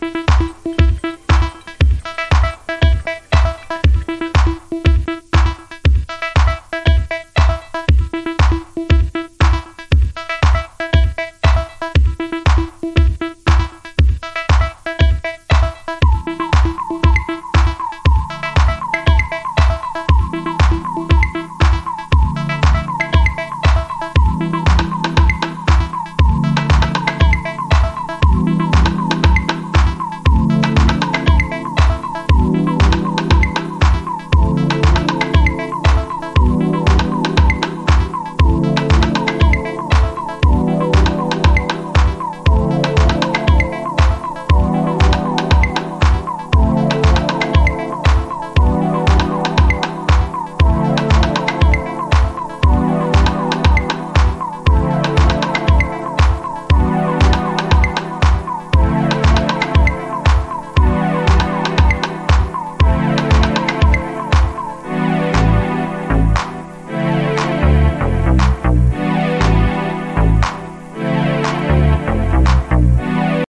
Bye.